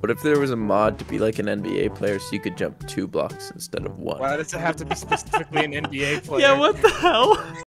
What if there was a mod to be like an NBA player so you could jump two blocks instead of one? Why does it have to be specifically an NBA player? Yeah, what the hell?